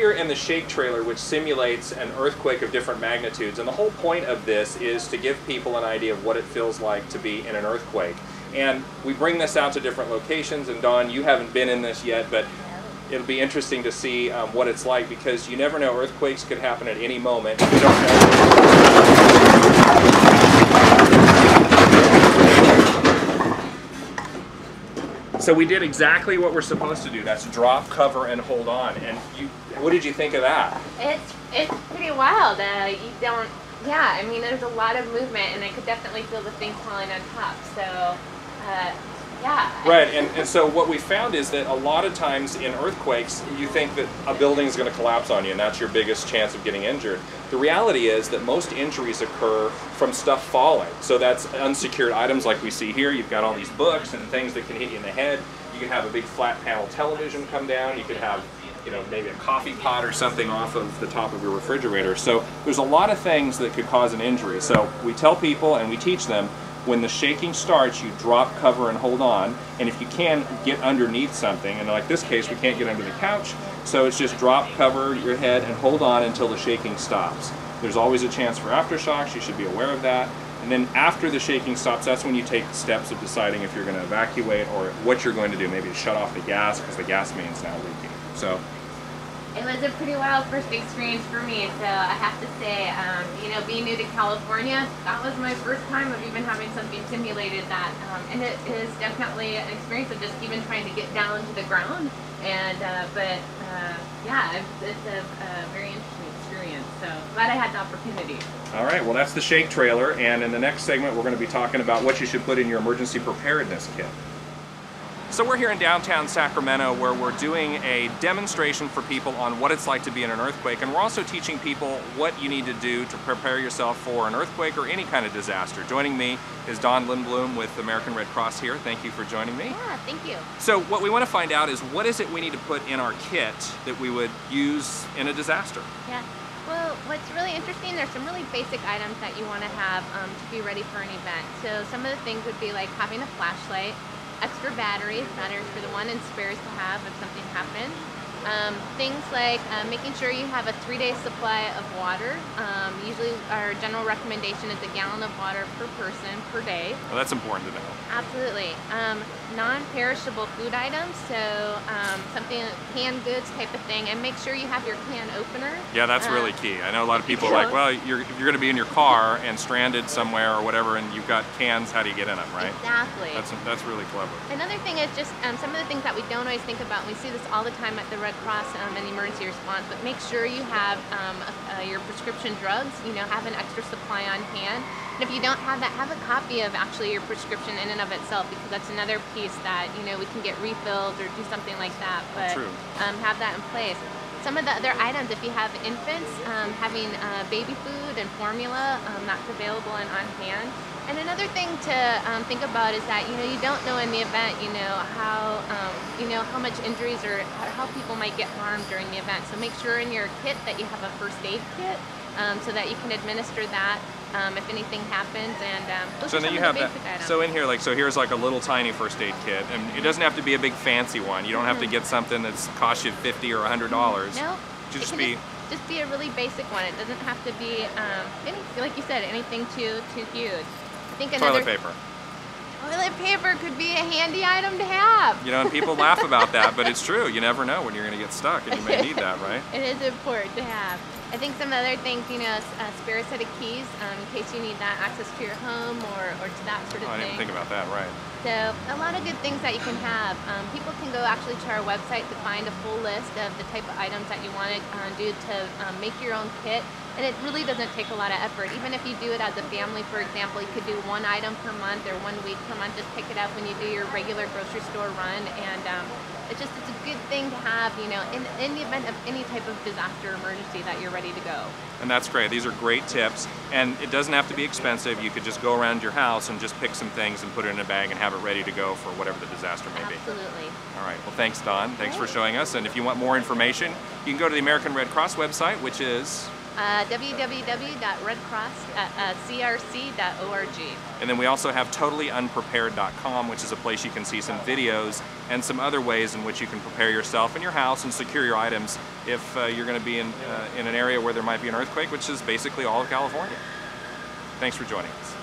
Here in the shake trailer which simulates an earthquake of different magnitudes and the whole point of this is to give people an idea of what it feels like to be in an earthquake. And we bring this out to different locations and Dawn, you haven't been in this yet, but it'll be interesting to see um, what it's like because you never know, earthquakes could happen at any moment. You don't know. So we did exactly what we're supposed to do. That's drop, cover, and hold on. And you, what did you think of that? It's it's pretty wild. Uh, you don't. Yeah, I mean, there's a lot of movement, and I could definitely feel the thing falling on top. So, uh, yeah. Right, and, and so what we found is that a lot of times in earthquakes, you think that a building is going to collapse on you, and that's your biggest chance of getting injured. The reality is that most injuries occur from stuff falling. So that's unsecured items like we see here. You've got all these books and things that can hit you in the head. You can have a big flat panel television come down. You could have you know, maybe a coffee pot or something off of the top of your refrigerator. So there's a lot of things that could cause an injury. So we tell people and we teach them when the shaking starts, you drop, cover, and hold on. And if you can, get underneath something. And like this case, we can't get under the couch. So it's just drop, cover your head, and hold on until the shaking stops. There's always a chance for aftershocks. You should be aware of that. And then after the shaking stops, that's when you take steps of deciding if you're going to evacuate or what you're going to do. Maybe shut off the gas because the gas main's now leaking. So it was a pretty wild first experience for me. So I have to say, um, you know, being new to California, that was my first time of even having something simulated that. Um, and it is definitely an experience of just even trying to get down to the ground. And, uh, but, uh, yeah, it's a, a very interesting experience. So glad I had the opportunity. All right, well, that's the Shake trailer. And in the next segment, we're going to be talking about what you should put in your emergency preparedness kit. So we're here in downtown Sacramento where we're doing a demonstration for people on what it's like to be in an earthquake and we're also teaching people what you need to do to prepare yourself for an earthquake or any kind of disaster. Joining me is Dawn Lindblom with American Red Cross here. Thank you for joining me. Yeah, thank you. So what we want to find out is what is it we need to put in our kit that we would use in a disaster? Yeah. Well, what's really interesting, there's some really basic items that you want to have um, to be ready for an event. So some of the things would be like having a flashlight, extra batteries, batteries for the one and spares to have if something happens. Um, things like uh, making sure you have a three-day supply of water. Um, usually our general recommendation is a gallon of water per person per day. Well, that's important to know. Absolutely. Um, non-perishable food items, so um, something canned goods type of thing, and make sure you have your can opener. Yeah, that's um, really key. I know a lot of people are like, well, you're, you're going to be in your car and stranded somewhere or whatever, and you've got cans. How do you get in them, right? Exactly. That's that's really clever. Another thing is just um, some of the things that we don't always think about. We see this all the time at the Red Cross um, and emergency response, but make sure you have um, uh, your prescription drugs. You know, have an extra supply on hand. And if you don't have that, have a copy of actually your prescription in and of itself because that's another piece that, you know, we can get refilled or do something like that. But um, have that in place. Some of the other items, if you have infants, um, having uh, baby food and formula um, that's available and on hand. And another thing to um, think about is that you know you don't know in the event you know how um, you know how much injuries or how people might get harmed during the event. So make sure in your kit that you have a first aid kit um, so that you can administer that um, if anything happens. And um, so then you have that. Items. So in here, like, so here's like a little tiny first aid kit, and it doesn't have to be a big fancy one. You don't have to mm-hmm. get something that's cost you fifty or hundred dollars. No, just be. Just, just be a really basic one. It doesn't have to be um, any, like you said, anything too too huge. Think another, toilet paper. Toilet paper could be a handy item to have. You know, and people laugh about that, but it's true. You never know when you're going to get stuck, and you may need that, right? it is important to have. I think some other things, you know, a spare set of keys um, in case you need that access to your home or, or to that sort of oh, thing. I didn't think about that, right. So a lot of good things that you can have. Um, people can go actually to our website to find a full list of the type of items that you want to uh, do to um, make your own kit. And it really doesn't take a lot of effort. Even if you do it as a family, for example, you could do one item per month or one week per month. Just pick it up when you do your regular grocery store run and um, it's just it's a good thing to have, you know, in, in the event of any type of disaster emergency that you're ready to go. And that's great. These are great tips. And it doesn't have to be expensive. You could just go around your house and just pick some things and put it in a bag and have it ready to go for whatever the disaster may Absolutely. be. Absolutely. All right. Well, thanks, Dawn. Thanks for showing us. And if you want more information, you can go to the American Red Cross website, which is Uh, www.redcrosscrc.org. And then we also have totallyunprepared.com, which is a place you can see some videos and some other ways in which you can prepare yourself and your house and secure your items if uh, you're going to be in, uh, in an area where there might be an earthquake, which is basically all of California. Thanks for joining us.